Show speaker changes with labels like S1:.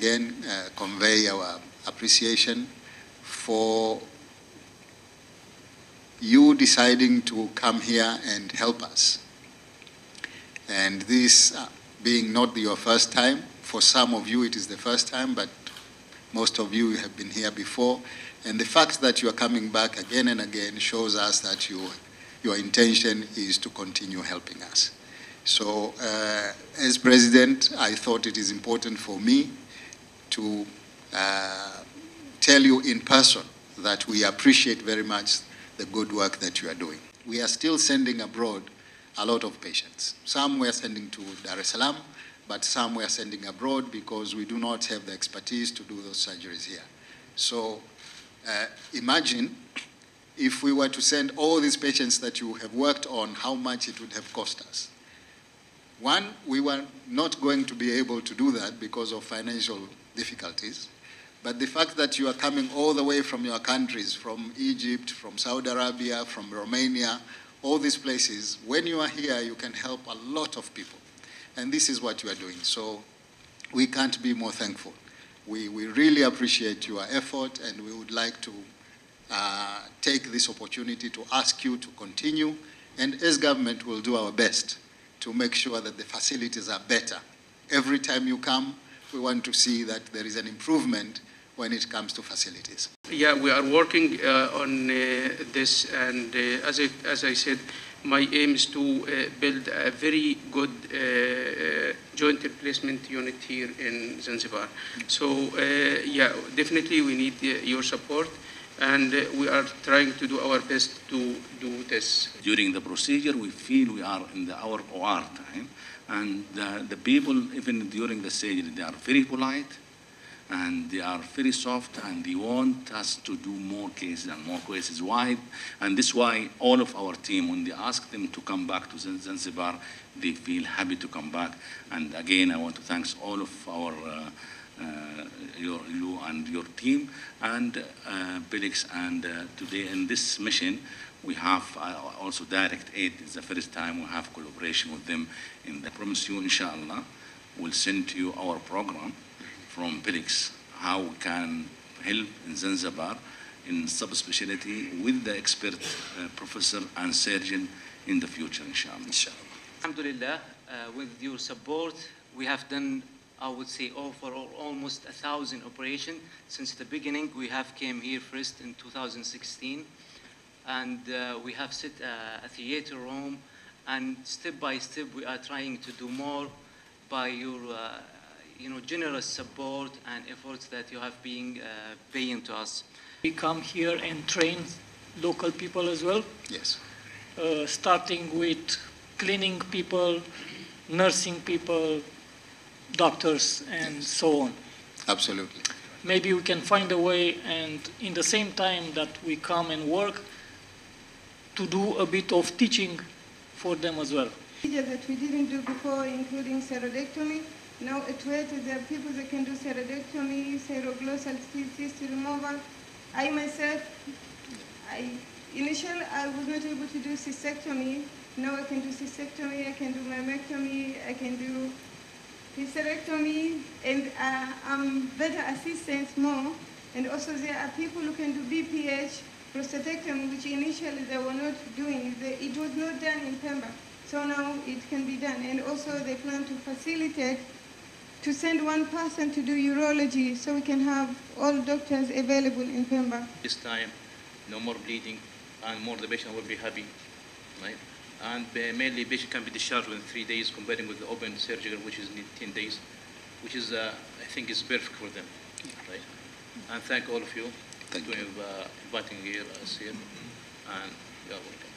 S1: again uh, convey our appreciation for you deciding to come here and help us. And this uh, being not your first time, for some of you it is the first time, but most of you have been here before. And the fact that you are coming back again and again shows us that you, your intention is to continue helping us. So, uh, as president, I thought it is important for me to uh, tell you in person that we appreciate very much the good work that you are doing. We are still sending abroad a lot of patients. Some we are sending to Dar es Salaam, but some we are sending abroad because we do not have the expertise to do those surgeries here. So uh, imagine if we were to send all these patients that you have worked on, how much it would have cost us. One, we were not going to be able to do that because of financial difficulties. But the fact that you are coming all the way from your countries, from Egypt, from Saudi Arabia, from Romania, all these places, when you are here, you can help a lot of people. And this is what you are doing. So we can't be more thankful. We, we really appreciate your effort, and we would like to uh, take this opportunity to ask you to continue. And as government, we'll do our best to make sure that the facilities are better. Every time you come, we want to see that there is an improvement when it comes to facilities.
S2: Yeah, we are working uh, on uh, this, and uh, as, I, as I said, my aim is to uh, build a very good uh, uh, joint replacement unit here in Zanzibar. So, yeah, definitely we need your support and we are trying to do our best to do this.
S3: During the procedure, we feel we are in the, our OR time, and uh, the people, even during the surgery, they are very polite, and they are very soft, and they want us to do more cases and more cases. Why? And this is why all of our team, when they ask them to come back to Zanzibar, they feel happy to come back. And again, I want to thank all of our uh, uh, your, you and your team and uh. And uh, today in this mission, we have also Direct Aid. It's the first time we have collaboration with them. And the promise you, inshallah, we'll send to you our program from Bilix, how we can help in Zanzibar in subspecialty with the expert uh, professor and surgeon in the future, inshallah. inshallah.
S4: Alhamdulillah, uh, with your support, we have done I would say over almost a thousand operations since the beginning. We have came here first in 2016, and uh, we have set a, a, theater room, and step by step we are trying to do more by your, uh, you know, generous support and efforts that you have been uh, paying to us.
S5: We come here and train local people as well.
S1: Yes.
S5: Uh, starting with cleaning people, nursing people, doctors and so on.
S1: Absolutely.
S5: Maybe we can find a way and in the same time that we come and work to do a bit of teaching for them as well.
S6: That we didn't do before, including thyroidectomy. Now at WET, there are people that can do thyroidectomy, thyroglossal cyst removal. I myself, I initially I was not able to do cystectomy. Now I can do cystectomy, I can do mammectomy, I can do hysterectomy, and uh, I'm better assistance more. And also there are people who can do BPH, prostatectomy, which initially they were not doing. It was not done in Pemba. So now it can be done. And also they plan to facilitate to send one person to do urology so we can have all doctors available in Pemba.
S7: This time, no more bleeding, and more the patient will be happy, right? and mainly patient can be discharged within three days comparing with the open surgery which is 10 days which is uh, I think is perfect for them right and thank all of you
S1: thank
S7: for you. Uh, inviting here, us here and you are welcome